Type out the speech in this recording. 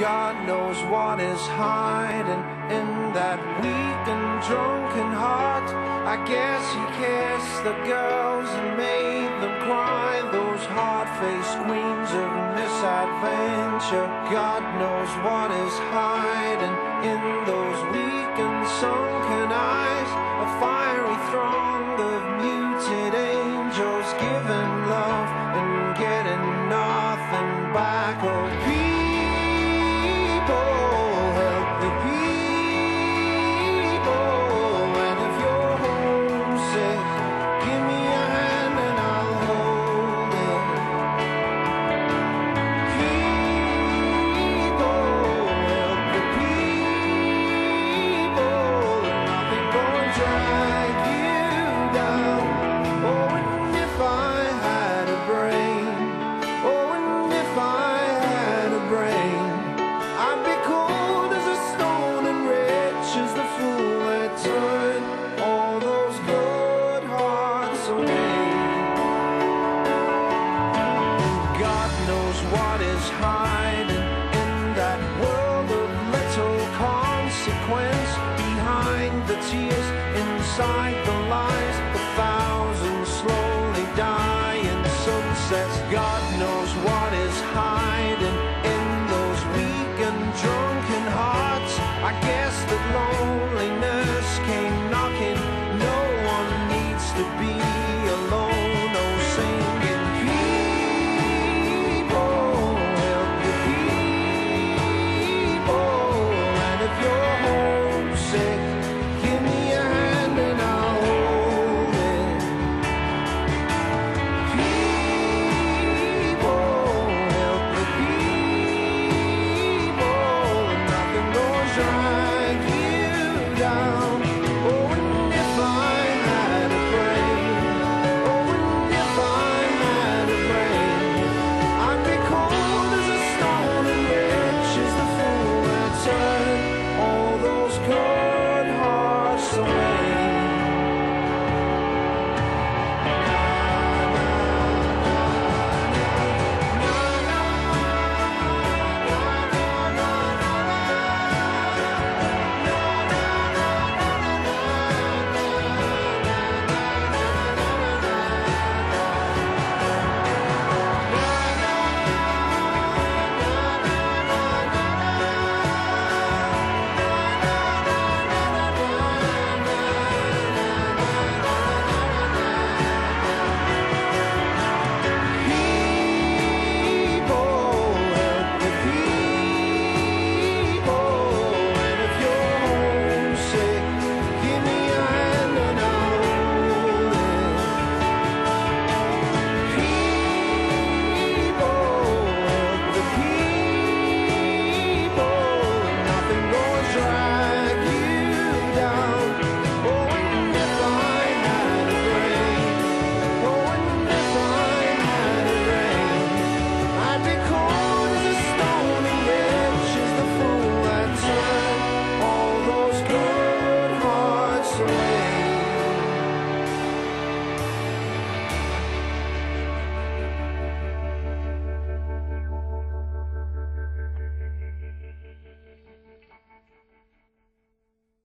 God knows what is hiding in that weak and drunken heart. I guess he kissed the girls and made them cry. Those hard-faced queens of misadventure. God knows what is hiding in those hide the lies, a thousand slowly dying sunsets. God